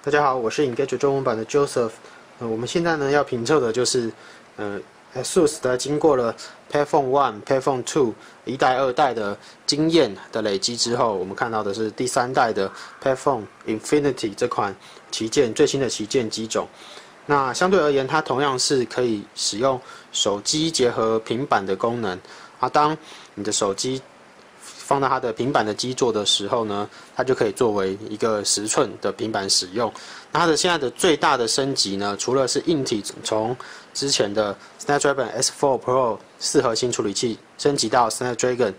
大家好，我是 Engage 中文版的 Joseph。呃，我们现在呢要评测的就是，呃，ASUS 的经过了 PadPhone One、PadPhone Two 一代、二代的经验的累积之后，我们看到的是第三代的 PadPhone Infinity 这款旗舰最新的旗舰机种。那相对而言，它同样是可以使用手机结合平板的功能。啊，当你的手机放到它的平板的基座的时候呢，它就可以作为一个十寸的平板使用。那它的现在的最大的升级呢，除了是硬体从之前的 Snapdragon S4 Pro 四核心处理器升级到 Snapdragon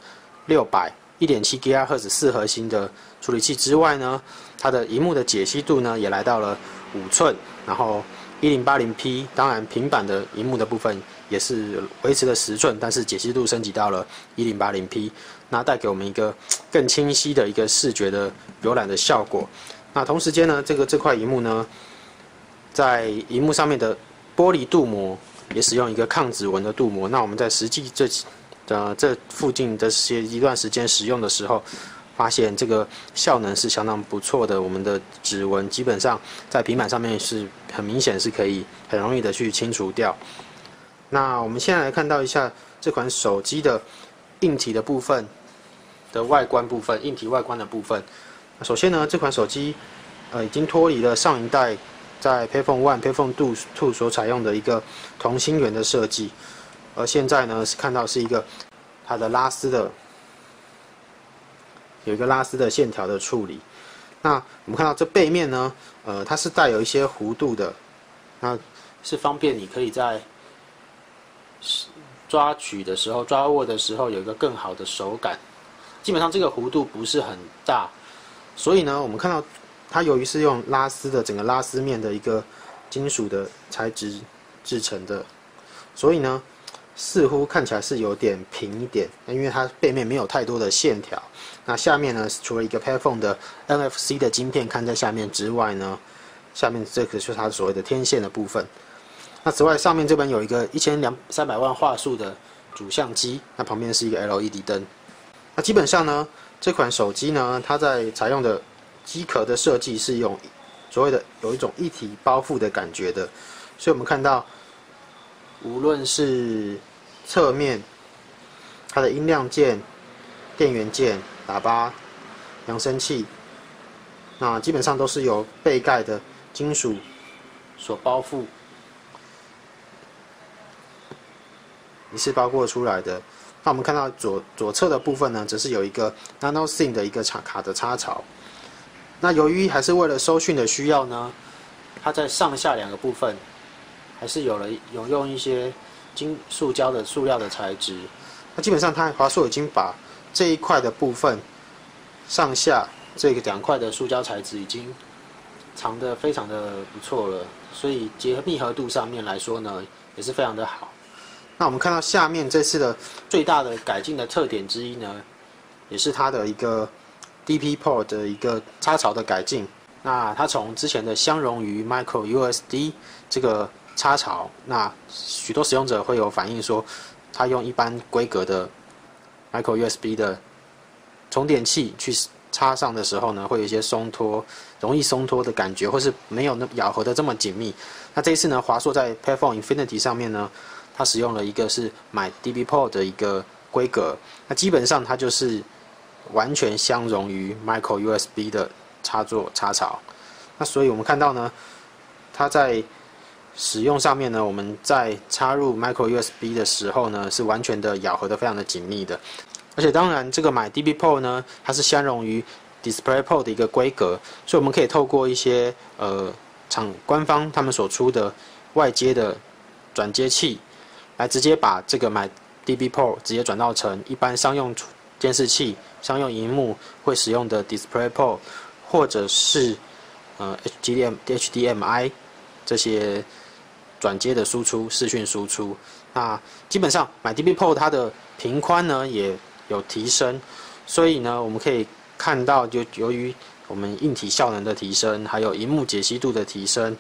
六百一点七 GHz 四核心的处理器之外呢，它的荧幕的解析度呢也来到了五寸，然后一零八零 P，当然平板的荧幕的部分。也是维持了十寸，但是解析度升级到了一零八零 P，那带给我们一个 更清晰的一个视觉的浏览的效果。那同时间呢，这个这块荧幕呢，在荧幕上面的玻璃镀膜也使用一个抗指纹的镀膜。那我们在实际这呃这附近的些一段时间使用的时候，发现这个效能是相当不错的。我们的指纹基本上在平板上面是很明显是可以很容易的去清除掉。那我们现在来看到一下这款手机的硬体的部分的外观部分，硬体外观的部分。首先呢，这款手机呃已经脱离了上一代在 PayPhone One、PayPhone Two Two 所采用的一个同心圆的设计，而现在呢是看到是一个它的拉丝的有一个拉丝的线条的处理。那我们看到这背面呢，呃，它是带有一些弧度的，那是方便你可以在抓取的时候，抓握的时候有一个更好的手感。基本上这个弧度不是很大，所以呢，我们看到它由于是用拉丝的整个拉丝面的一个金属的材质制成的，所以呢，似乎看起来是有点平一点。因为它背面没有太多的线条，那下面呢，除了一个 PayPhone 的 NFC 的晶片看在下面之外呢，下面这个就是它所谓的天线的部分。那此外，上面这边有一个一千两三百万画素的主相机，那旁边是一个 LED 灯。那基本上呢，这款手机呢，它在采用的机壳的设计是用所谓的有一种一体包覆的感觉的，所以我们看到，无论是侧面它的音量键、电源键、喇叭、扬声器，那基本上都是由背盖的金属所包覆。一次包裹出来的。那我们看到左左侧的部分呢，只是有一个 Nano SIM 的一个插卡的插槽。那由于还是为了收讯的需要呢，它在上下两个部分还是有了有用一些金塑胶的塑料的材质。那基本上它华硕已经把这一块的部分上下这个两块的塑胶材质已经藏得非常的不错了，所以结合密合度上面来说呢，也是非常的好。那我们看到下面这次的最大的改进的特点之一呢，也是它的一个 DP port 的一个插槽的改进。那它从之前的相容于 Micro USB 这个插槽，那许多使用者会有反映说，它用一般规格的 Micro USB 的充电器去插上的时候呢，会有一些松脱，容易松脱的感觉，或是没有那咬合的这么紧密。那这一次呢，华硕在 PayPhone Infinity 上面呢。它使用了一个是买 DB port 的一个规格，那基本上它就是完全相容于 Micro USB 的插座插槽。那所以我们看到呢，它在使用上面呢，我们在插入 Micro USB 的时候呢，是完全的咬合的非常的紧密的。而且当然，这个买 DB port 呢，它是相容于 Display port 的一个规格，所以我们可以透过一些呃厂官方他们所出的外接的转接器。来直接把这个买 DB port 直接转到成一般商用监视器、商用荧幕会使用的 Display port，或者是呃 HDM、HDMI 这些转接的输出、视讯输出。那基本上买 DB port 它的频宽呢也有提升，所以呢我们可以看到，就由于我们硬体效能的提升，还有荧幕解析度的提升，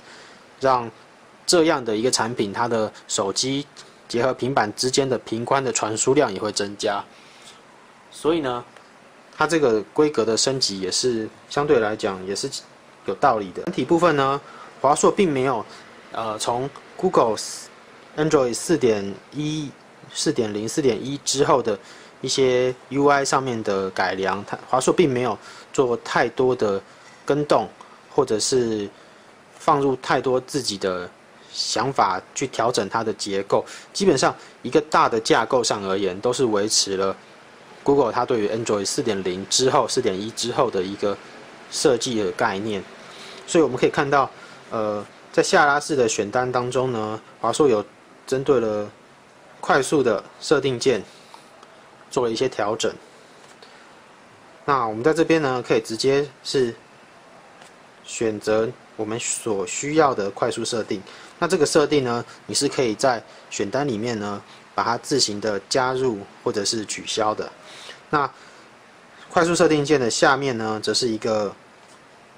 让这样的一个产品它的手机。结合平板之间的频宽的传输量也会增加，所以呢，它这个规格的升级也是相对来讲也是有道理的。整体部分呢，华硕并没有呃从 Google Android 四点一、四点零、四点一之后的一些 UI 上面的改良，它华硕并没有做太多的跟动，或者是放入太多自己的想法去调整它的结构。基本上一个大的架构上而言，都是维持了 Google 它对于 Android 四点零之后、四点一之后的一个设计的概念。所以我们可以看到，呃，在下拉式的选单当中呢，华硕有针对了快速的设定键做了一些调整。那我们在这边呢，可以直接是选择我们所需要的快速设定。那这个设定呢，你是可以在选单里面呢，把它自行的加入或者是取消的。那快速设定键的下面呢，则是一个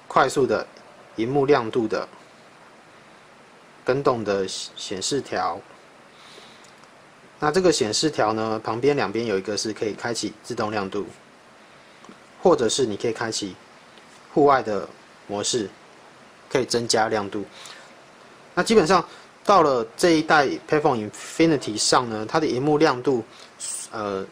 快速的荧幕亮度的跟动的显示条。那这个显示条呢，旁边两边有一个是可以开启自动亮度，或者是你可以开启户外的模式，可以增加亮度。那基本上到了这一代 Payphone Infinity 上呢，它的荧幕亮度，呃，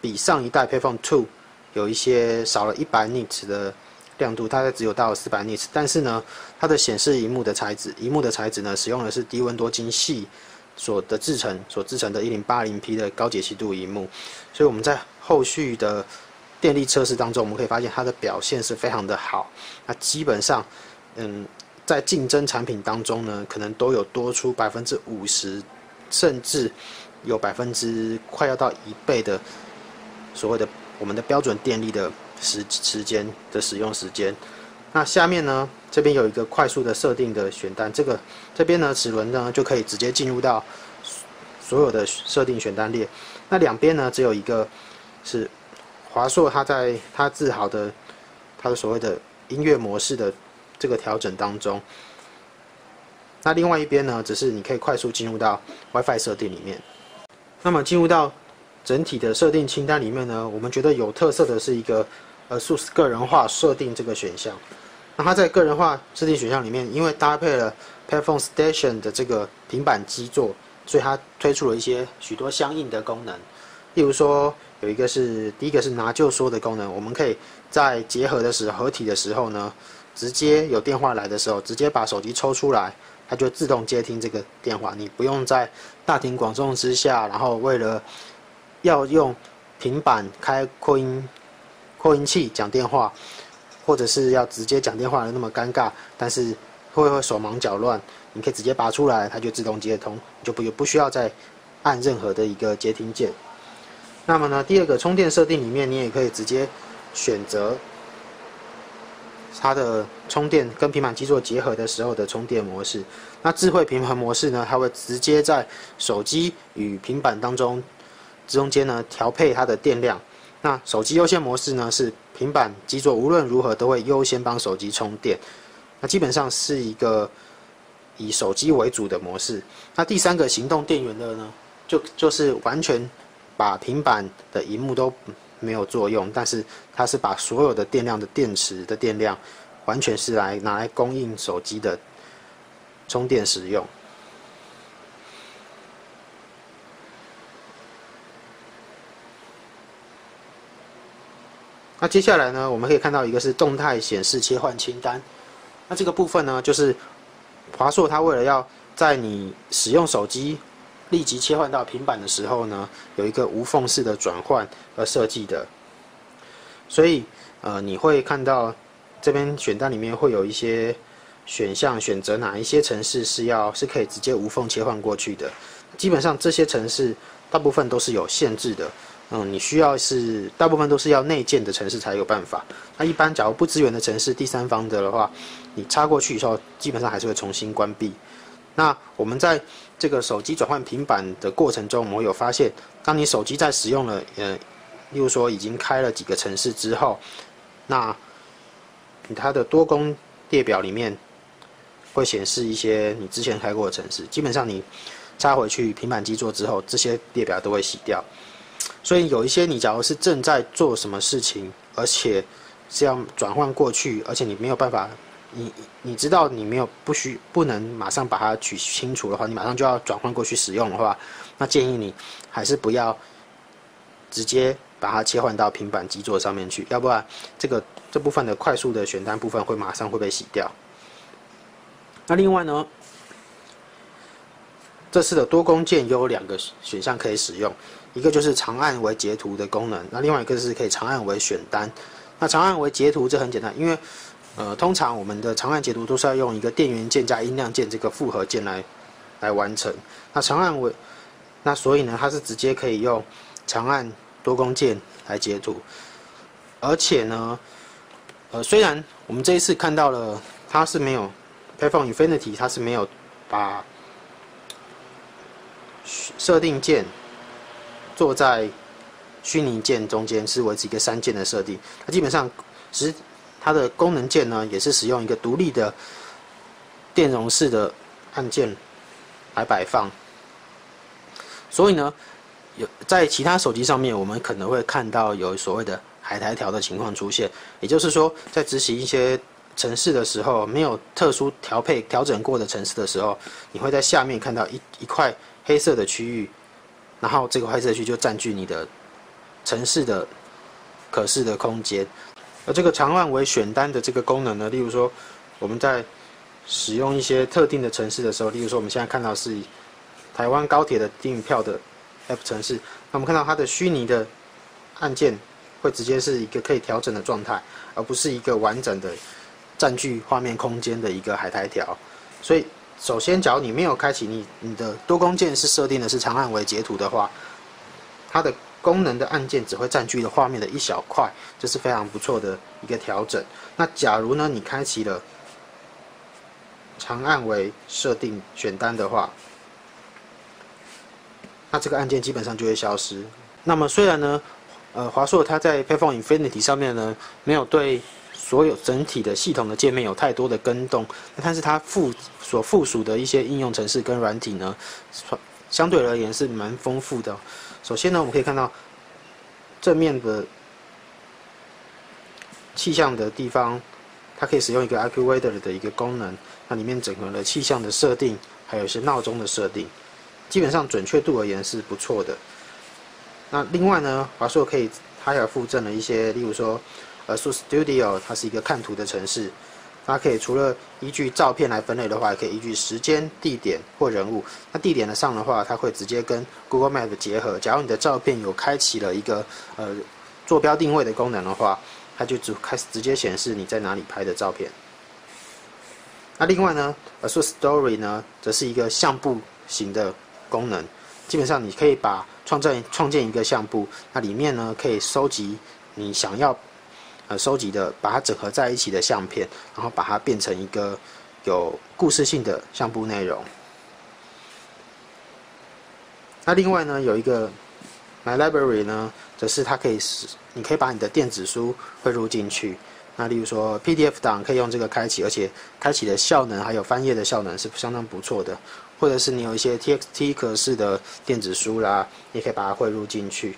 比上一代 Payphone Two 有一些少了一百 nits 的亮度，大概只有到四百 nits。但是呢，它的显示荧幕的材质，荧幕的材质呢，使用的是低温多晶细。所的制成所制成的 1080P 的高解析度荧幕，所以我们在后续的电力测试当中，我们可以发现它的表现是非常的好。那基本上，嗯，在竞争产品当中呢，可能都有多出百分之五十，甚至有百分之快要到一倍的所谓的我们的标准电力的时时间的使用时间。那下面呢？这边有一个快速的设定的选单，这个这边呢齿轮呢就可以直接进入到所有的设定选单列。那两边呢只有一个是华硕，它在它自豪的它的所谓的音乐模式的这个调整当中。那另外一边呢，只是你可以快速进入到 WiFi 设定里面。那么进入到整体的设定清单里面呢，我们觉得有特色的是一个呃数字个人化设定这个选项。那它在个人化设定选项里面，因为搭配了 Payphone Station 的这个平板基座，所以它推出了一些许多相应的功能。例如说，有一个是第一个是拿就说的功能，我们可以在结合的时候合体的时候呢，直接有电话来的时候，直接把手机抽出来，它就自动接听这个电话，你不用在大庭广众之下，然后为了要用平板开扩音扩音器讲电话。或者是要直接讲电话的那么尴尬，但是会不会手忙脚乱，你可以直接拔出来，它就自动接通，就不不需要再按任何的一个接听键。那么呢，第二个充电设定里面，你也可以直接选择它的充电跟平板机座结合的时候的充电模式。那智慧平衡模式呢，它会直接在手机与平板当中中间呢调配它的电量。那手机优先模式呢是。平板基座无论如何都会优先帮手机充电，那基本上是一个以手机为主的模式。那第三个行动电源的呢，就就是完全把平板的荧幕都没有作用，但是它是把所有的电量的电池的电量，完全是来拿来供应手机的充电使用。那接下来呢，我们可以看到一个是动态显示切换清单。那这个部分呢，就是华硕它为了要在你使用手机立即切换到平板的时候呢，有一个无缝式的转换而设计的。所以呃，你会看到这边选单里面会有一些选项，选择哪一些城市是要是可以直接无缝切换过去的。基本上这些城市大部分都是有限制的。嗯，你需要是大部分都是要内建的城市才有办法。那一般假如不支援的城市，第三方的的话，你插过去以后，基本上还是会重新关闭。那我们在这个手机转换平板的过程中，我们有发现，当你手机在使用了，呃，例如说已经开了几个城市之后，那它的多工列表里面会显示一些你之前开过的城市。基本上你插回去平板机座之后，这些列表都会洗掉。所以有一些你假如是正在做什么事情，而且是要转换过去，而且你没有办法你你知道你没有不需不能马上把它取清除的话，你马上就要转换过去使用的话，那建议你还是不要直接把它切换到平板基座上面去，要不然这个这部分的快速的选单部分会马上会被洗掉。那另外呢，这次的多工键有两个选项可以使用，一个就是长按为截图的功能，那另外一个是可以长按为选单。那长按为截图这很简单，因为呃，通常我们的长按截图都是要用一个电源键加音量键这个复合键来来完成。那长按为，那所以呢，它是直接可以用长按多功键来截图。而且呢，呃，虽然我们这一次看到了它是没有 Payphone Infinity，它是没有把设定键坐在虚拟键中间，是维持一个三键的设定。它基本上实。它的功能键呢，也是使用一个独立的电容式的按键来摆放。所以呢，有在其他手机上面，我们可能会看到有所谓的海苔条的情况出现。也就是说，在执行一些程式的时候，没有特殊调配调整过的程式的时候，你会在下面看到一一块黑色的区域，然后这个黑色区就占据你的城市的可视的空间。而这个长按为选单的这个功能呢，例如说我们在使用一些特定的城市的时候，例如说我们现在看到是台湾高铁的订票的 App 城市，那我们看到它的虚拟的按键会直接是一个可以调整的状态，而不是一个完整的占据画面空间的一个海苔条。所以，首先，假如你没有开启你你的多工键是设定的是长按为截图的话，它的功能的按键只会占据了画面的一小块，这是非常不错的一个调整。那假如呢，你开启了长按为设定选单的话，那这个按键基本上就会消失。那么虽然呢，呃，华硕它在 Payphone Infinity 上面呢，没有对所有整体的系统的界面有太多的跟动，但是它附所附属的一些应用程式跟软体呢，相对而言是蛮丰富的。首先呢，我们可以看到正面的气象的地方，它可以使用一个 AccuWeather 的一个功能，那里面整合了气象的设定，还有一些闹钟的设定，基本上准确度而言是不错的。那另外呢，华硕可以它也附赠了一些，例如说，呃，Su Studio，它是一个看图的城市。它可以除了依据照片来分类的话，也可以依据时间、地点或人物。那地点的上的话，它会直接跟 Google Map 结合。假如你的照片有开启了一个呃坐标定位的功能的话，它就只开始直接显示你在哪里拍的照片。那另外呢，A Story 呢，则是一个相簿型的功能。基本上你可以把创建创建一个相簿，那里面呢可以收集你想要。呃，收集的把它整合在一起的相片，然后把它变成一个有故事性的相簿内容。那另外呢，有一个 My Library 呢，则是它可以是你可以把你的电子书汇入进去。那例如说 PDF 档可以用这个开启，而且开启的效能还有翻页的效能是相当不错的。或者是你有一些 TXT 格式的电子书啦，也可以把它汇入进去。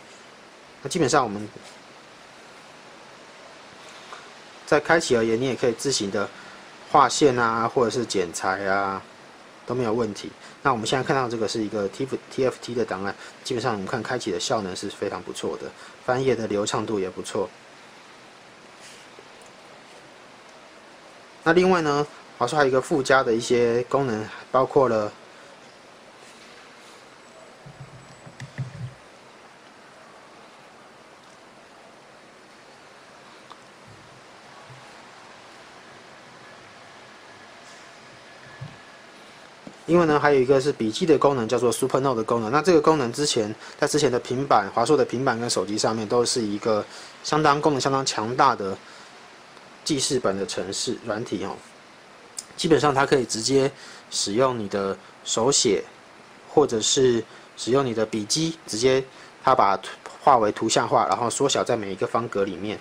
那基本上我们。在开启而言，你也可以自行的划线啊，或者是剪裁啊，都没有问题。那我们现在看到这个是一个 T TFT 的档案，基本上我们看开启的效能是非常不错的，翻页的流畅度也不错。那另外呢，华硕还有一个附加的一些功能，包括了。因为呢，还有一个是笔记的功能，叫做 Super Note 的功能。那这个功能之前在之前的平板、华硕的平板跟手机上面都是一个相当功能相当强大的记事本的程式软体哦。基本上它可以直接使用你的手写，或者是使用你的笔记，直接它把画为图像化，然后缩小在每一个方格里面。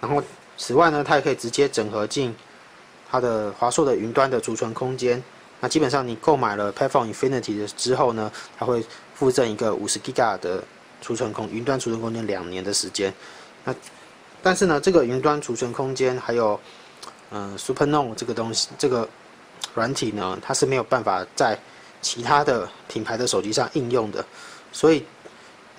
然后此外呢，它也可以直接整合进它的华硕的云端的储存空间。那基本上，你购买了 Payphone Infinity 的之后呢，它会附赠一个五十 g 大的储存空云端储存空间两年的时间。那但是呢，这个云端储存空间还有嗯，SuperNote 这个东西，这个软体呢，它是没有办法在其他的品牌的手机上应用的，所以，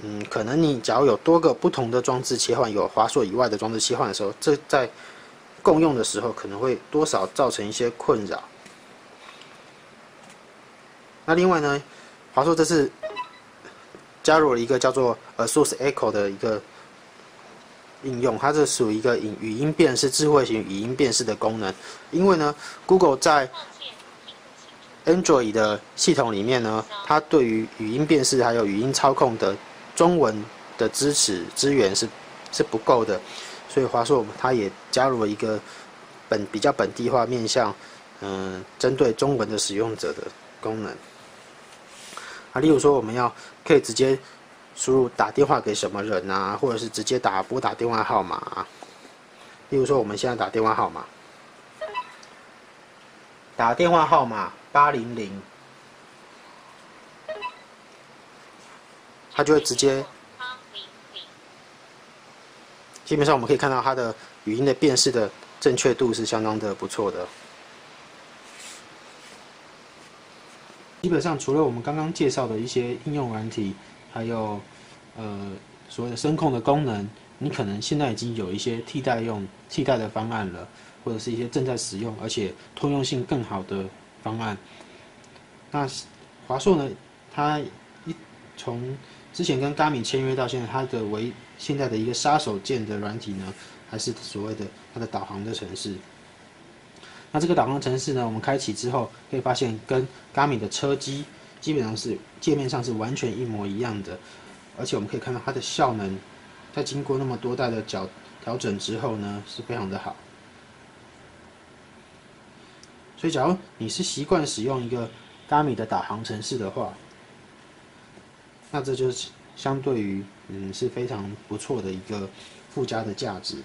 嗯，可能你假如有多个不同的装置切换，有华硕以外的装置切换的时候，这在共用的时候可能会多少造成一些困扰。那另外呢，华硕这次加入了一个叫做 ASUS Echo 的一个应用，它是属于一个语语音辨识、智慧型语音辨识的功能。因为呢，Google 在 Android 的系统里面呢，它对于语音辨识还有语音操控的中文的支持资源是是不够的，所以华硕它也加入了一个本比较本地化、面向嗯针对中文的使用者的功能。啊，例如说我们要可以直接输入打电话给什么人啊，或者是直接打拨打电话号码。例如说我们现在打电话号码，打电话号码八零零，它就会直接。基本上我们可以看到它的语音的辨识的正确度是相当的不错的。基本上，除了我们刚刚介绍的一些应用软体，还有呃所谓的声控的功能，你可能现在已经有一些替代用、替代的方案了，或者是一些正在使用而且通用性更好的方案。那华硕呢，它一从之前跟 g a m i 签约到现在，它的唯现在的一个杀手锏的软体呢，还是所谓的它的导航的城市。那这个导航程式呢？我们开启之后，可以发现跟 Garmin 的车机基本上是界面上是完全一模一样的，而且我们可以看到它的效能，在经过那么多代的调调整之后呢，是非常的好。所以，假如你是习惯使用一个 Garmin 的导航程式的话，那这就是相对于嗯是非常不错的一个附加的价值。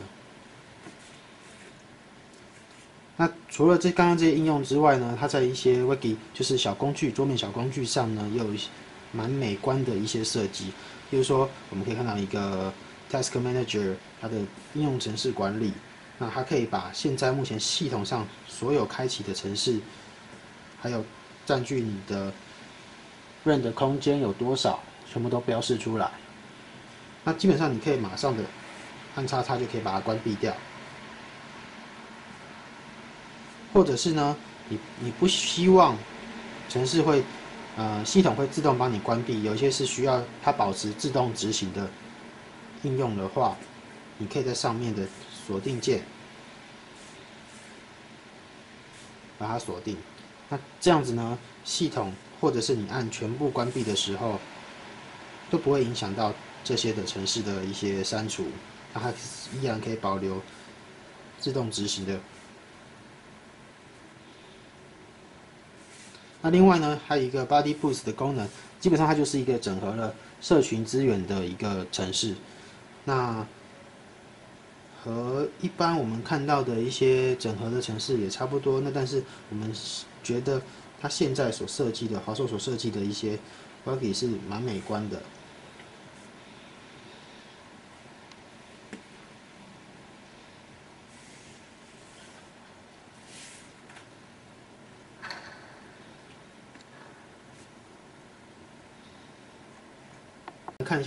那除了这刚刚这些应用之外呢，它在一些 Wiki 就是小工具、桌面小工具上呢，也有一些蛮美观的一些设计。比如说，我们可以看到一个 Task Manager，它的应用程式管理，那它可以把现在目前系统上所有开启的程式，还有占据你的 RAM 的空间有多少，全部都标示出来。那基本上你可以马上的按叉叉就可以把它关闭掉。或者是呢，你你不希望城市会呃系统会自动帮你关闭，有一些是需要它保持自动执行的应用的话，你可以在上面的锁定键把它锁定。那这样子呢，系统或者是你按全部关闭的时候，都不会影响到这些的城市的一些删除，它依然可以保留自动执行的。那另外呢，还有一个 Body Boost 的功能，基本上它就是一个整合了社群资源的一个城市。那和一般我们看到的一些整合的城市也差不多。那但是我们觉得它现在所设计的华硕所设计的一些 Body 是蛮美观的。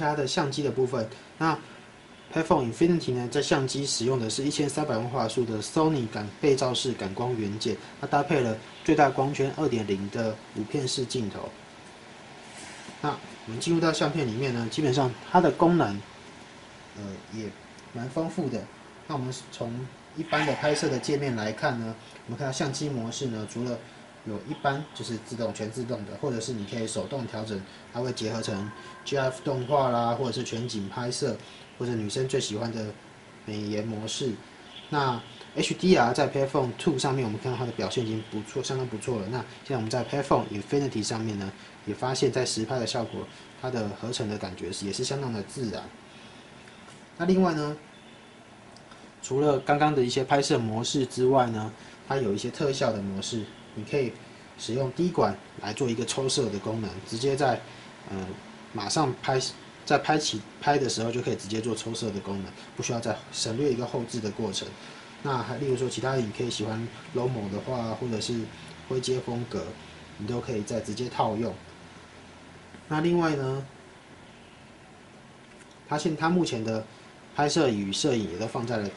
它的相机的部分。那 iPhone Infinity 呢，在相机使用的是一千三百万画素的 Sony 感背照式感光元件，它搭配了最大光圈二点零的五片式镜头。那我们进入到相片里面呢，基本上它的功能，呃，也蛮丰富的。那我们从一般的拍摄的界面来看呢，我们看到相机模式呢，除了有一般就是自动全自动的，或者是你可以手动调整，它会结合成 GIF 动画啦，或者是全景拍摄，或者女生最喜欢的美颜模式。那 HDR 在 p a y p h o n e Two 上面，我们看到它的表现已经不错，相当不错了。那现在我们在 p a y p h o n e Infinity 上面呢，也发现，在实拍的效果，它的合成的感觉也是相当的自然。那另外呢，除了刚刚的一些拍摄模式之外呢，它有一些特效的模式。你可以使用滴管来做一个抽色的功能，直接在嗯马上拍，在拍起拍的时候就可以直接做抽色的功能，不需要再省略一个后置的过程。那还例如说其他你可以喜欢 Lomo 的话，或者是灰阶风格，你都可以再直接套用。那另外呢，它现它目前的拍摄与摄影也都放在了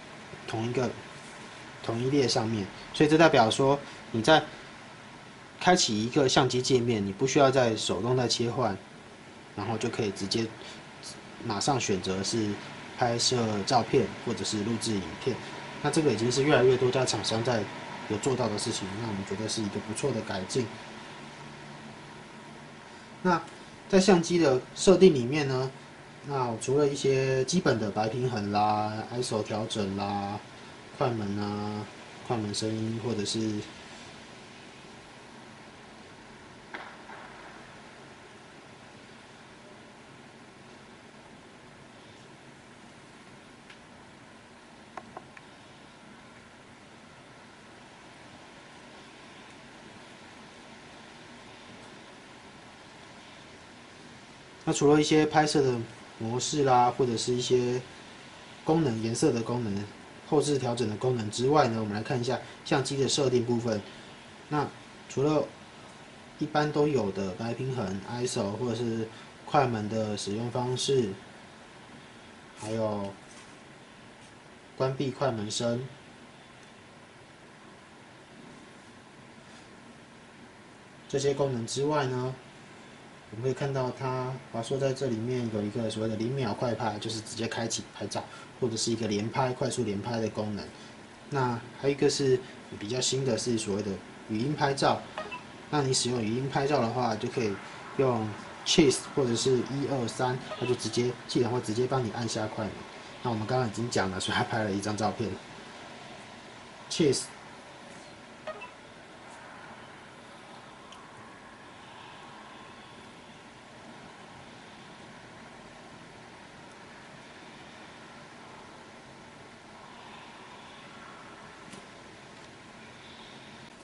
同一个同一列上面，所以这代表说你在开启一个相机界面，你不需要再手动再切换，然后就可以直接马上选择是拍摄照片或者是录制影片。那这个已经是越来越多家厂商在有做到的事情，那我们觉得是一个不错的改进。那在相机的设定里面呢，那除了一些基本的白平衡啦、ISO 调整啦、快门啊、快门声音或者是那除了一些拍摄的模式啦，或者是一些功能、颜色的功能、后置调整的功能之外呢，我们来看一下相机的设定部分。那除了一般都有的白平衡、ISO 或者是快门的使用方式，还有关闭快门声这些功能之外呢？我们可以看到，它华硕在这里面有一个所谓的零秒快拍，就是直接开启拍照，或者是一个连拍、快速连拍的功能。那还有一个是比较新的，是所谓的语音拍照。那你使用语音拍照的话，就可以用 Chase 或者是一二三，它就直接系统会直接帮你按下快门。那我们刚刚已经讲了，所以还拍了一张照片。Chase。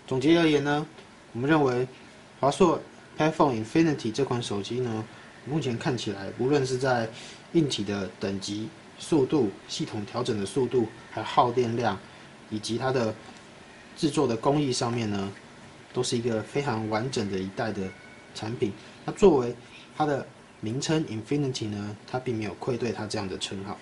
总结而言呢，我们认为华硕 iPhone Infinity 这款手机呢，目前看起来无论是在硬体的等级、速度、系统调整的速度，还耗电量，以及它的制作的工艺上面呢，都是一个非常完整的一代的产品。那作为它的名称 Infinity 呢，它并没有愧对它这样的称号。